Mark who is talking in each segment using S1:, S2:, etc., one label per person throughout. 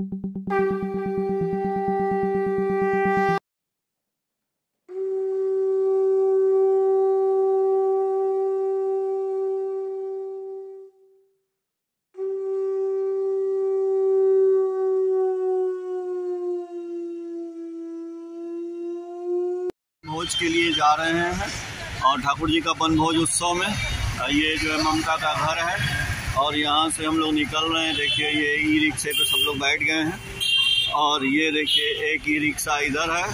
S1: भोज के लिए जा रहे हैं और ठाकुर जी का वन भोज उत्सव में ये जो है ममता का घर है। और यहाँ से हम लोग निकल रहे हैं। देखिए, ये ई रिक्शे पे सब लोग बैठ गए हैं। और ये देखिए, एक ई रिक्शा इधर है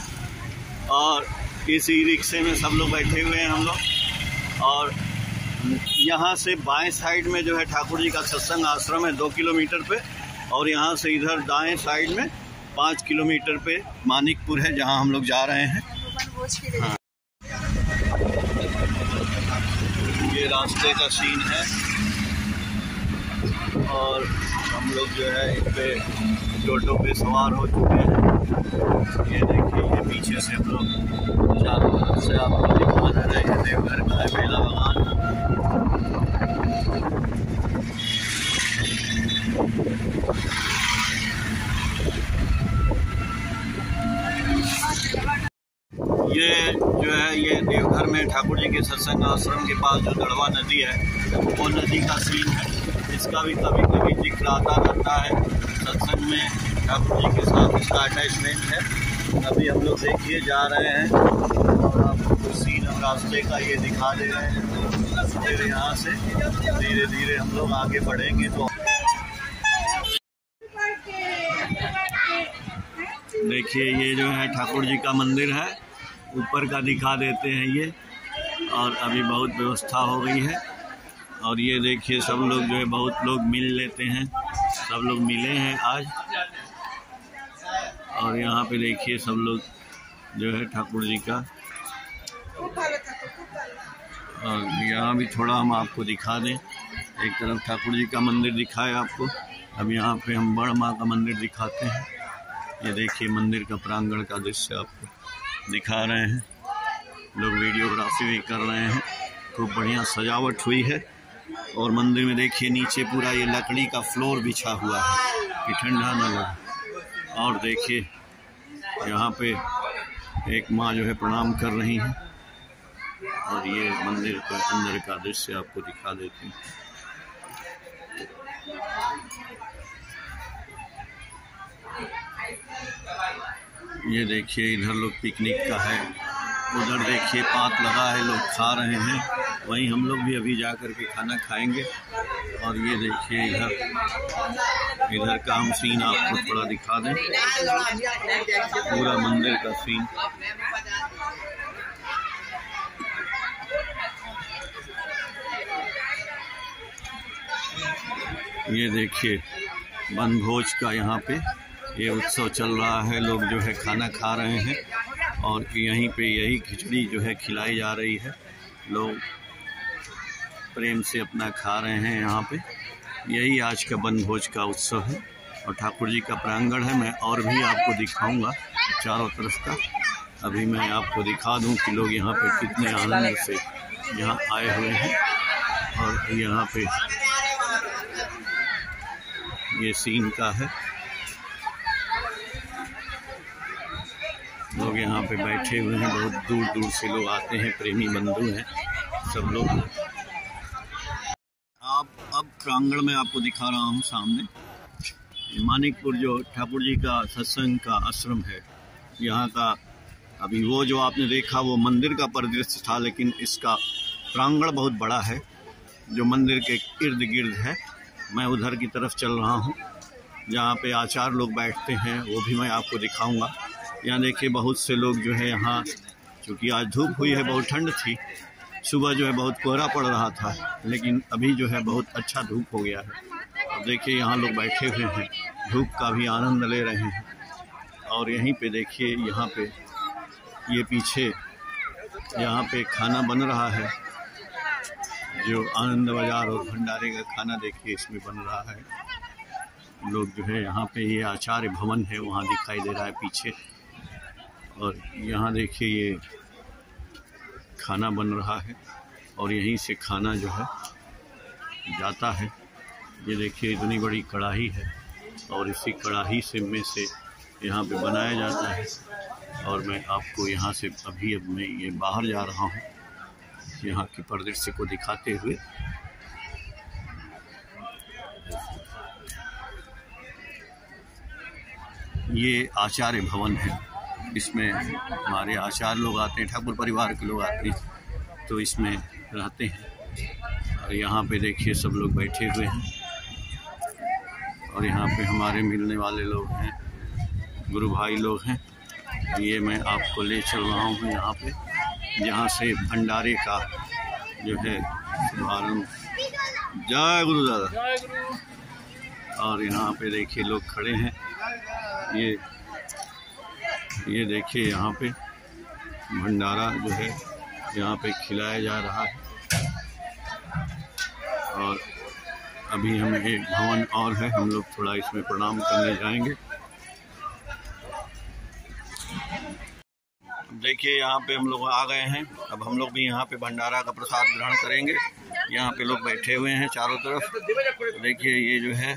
S1: और इस ई रिक्शे में सब लोग बैठे हुए हैं हम लोग। और यहाँ से बाएँ साइड में जो है ठाकुर जी का सत्संग आश्रम है, दो किलोमीटर पे। और यहाँ से इधर दाएँ साइड में पाँच किलोमीटर पे मानिकपुर है, जहाँ हम लोग जा रहे हैं। हाँ। ये रास्ते का सीन है। और हम लोग जो है इन पे टोटो पे सवार हो चुके हैं। ये देखिए, ये पीछे से हम लोग चारों से आपको दिखा रहे हैं। देवघर का है मेला बगान ये जो है, ये देवघर में ठाकुर जी के सत्संग आश्रम के पास जो दड़वा नदी है, वो नदी का सीन है। इसका भी कभी कभी ज़िक्र आता रहता है। सत्संग में ठाकुर जी के साथ इसका अटैचमेंट है। अभी हम लोग देखिए, जा रहे हैं। और आपको सीन हम रास्ते का ये दिखा दे रहे हैं। फिर यहाँ से धीरे धीरे हम लोग आगे बढ़ेंगे तो देखिए, ये जो है ठाकुर जी का मंदिर है। ऊपर का दिखा देते हैं ये। और अभी बहुत व्यवस्था हो गई है। और ये देखिए, सब लोग जो है, बहुत लोग मिल लेते हैं। सब लोग मिले हैं आज। और यहाँ पे देखिए, सब लोग जो है, ठाकुर जी का। और यहाँ भी थोड़ा हम आपको दिखा दें। एक तरफ़ ठाकुर जी का मंदिर दिखाए आपको। अब यहाँ पे हम बड़ माँ का मंदिर दिखाते हैं। ये देखिए, मंदिर का प्रांगण का दृश्य आपको दिखा रहे हैं। लोग वीडियोग्राफी भी कर रहे हैं। खूब बढ़िया सजावट हुई है। और मंदिर में देखिए नीचे पूरा ये लकड़ी का फ्लोर बिछा हुआ है कि ठंडा न लगे। और देखिए यहाँ पे एक माँ जो है प्रणाम कर रही हैं। और ये मंदिर के अंदर का दृश्य आपको दिखा देते हैं। ये देखिए इधर लोग पिकनिक का है। उधर देखिए पात लगा है, लोग खा रहे हैं। वहीं हम लोग भी अभी जा कर के खाना खाएँगे। और ये देखिए इधर इधर का हम सीन आपको थोड़ा दिखा दें। पूरा मंदिर का सीन ये देखिए वन भोज का यहाँ पे ये उत्सव चल रहा है। लोग जो है खाना खा रहे हैं। और यहीं पे यही खिचड़ी जो है खिलाई जा रही है। लोग प्रेम से अपना खा रहे हैं यहाँ पे। यही आज का वन भोज का उत्सव है और ठाकुर जी का प्रांगण है। मैं और भी आपको दिखाऊँगा चारों तरफ़ का। अभी मैं आपको दिखा दूँ कि लोग यहाँ पे कितने आनंद से यहाँ आए हुए हैं और यहाँ पे ये सीन का है। लोग यहाँ पे बैठे हुए हैं। बहुत दूर दूर से लोग आते हैं। प्रेमी बंधु हैं सब लोग। अब प्रांगण में आपको दिखा रहा हूँ सामने। मानिकपुर जो ठाकुर जी का सत्संग का आश्रम है, यहाँ का अभी वो जो आपने देखा, वो मंदिर का परिदृश्य था, लेकिन इसका प्रांगण बहुत बड़ा है, जो मंदिर के इर्द गिर्द है। मैं उधर की तरफ़ चल रहा हूँ, जहाँ पे आचार लोग बैठते हैं, वो भी मैं आपको दिखाऊँगा। यहाँ देखिए बहुत से लोग जो है, यहाँ, चूँकि आज धूप हुई है, बहुत ठंड थी सुबह जो है बहुत कोहरा पड़ रहा था, लेकिन अभी जो है बहुत अच्छा धूप हो गया है। अब देखिए, यहाँ लोग बैठे हुए हैं, धूप का भी आनंद ले रहे हैं। और यहीं पे देखिए, यहाँ पे ये पीछे यहाँ पे खाना बन रहा है, जो आनंद बाज़ार और भंडारे का खाना देखिए, इसमें बन रहा है। लोग जो है यहाँ पे ये आचार्य भवन है, वहाँ दिखाई दे रहा है पीछे। और यहाँ देखिए ये खाना बन रहा है और यहीं से खाना जो है जाता है। ये देखिए, इतनी बड़ी कढ़ाई है और इसी कढ़ाही से में से यहाँ पे बनाया जाता है और मैं आपको यहाँ से अभी अब मैं ये बाहर जा रहा हूँ यहाँ के परिदृश्य को दिखाते हुए। ये आचार्य भवन है। इसमें हमारे आचार्य लोग आते हैं ठाकुर परिवार के लोग आते हैं तो इसमें रहते हैं। और यहाँ पे देखिए सब लोग बैठे हुए हैं। और यहाँ पे हमारे मिलने वाले लोग हैं गुरु भाई लोग हैं। ये मैं आपको ले चल रहा हूँ यहाँ पे जहाँ से भंडारे का जो है शुभारंभ जय गुरु दादा। और यहाँ पे देखिए लोग खड़े हैं। ये ये देखिए यहाँ पे भंडारा जो है, यहाँ पे खिलाया जा रहा है। और अभी हम एक भवन और है, हम लोग थोड़ा इसमें प्रणाम करने जाएँगे। देखिए यहाँ पे हम लोग आ गए हैं। अब हम लोग भी यहाँ पे भंडारा का प्रसाद ग्रहण करेंगे। यहाँ पे लोग बैठे हुए हैं चारों तरफ़। देखिए ये जो है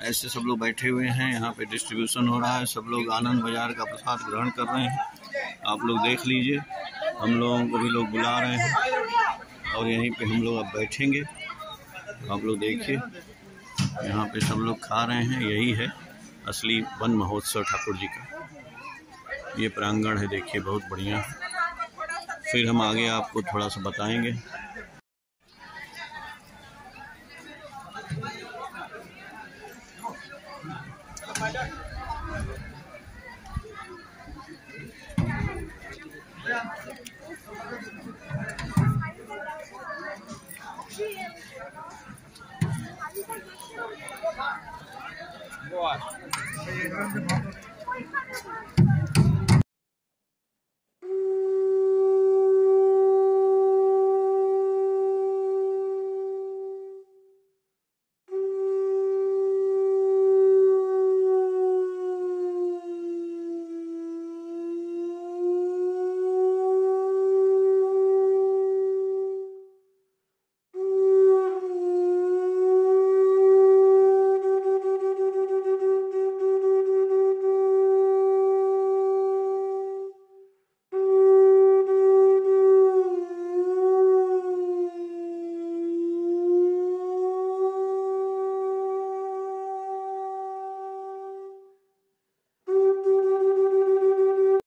S1: ऐसे सब लोग बैठे हुए हैं, यहाँ पे डिस्ट्रीब्यूशन हो रहा है, सब लोग आनंद बाज़ार का प्रसाद ग्रहण कर रहे हैं। आप लोग देख लीजिए, हम लोगों को भी लोग बुला रहे हैं और यहीं पे हम लोग अब बैठेंगे। आप लोग देखिए, यहाँ पे सब लोग खा रहे हैं, यही है असली वन महोत्सव ठाकुर जी का। ये प्रांगण है, देखिए, बहुत बढ़िया। फिर हम आगे आपको थोड़ा सा बताएँगे।
S2: 哇，是。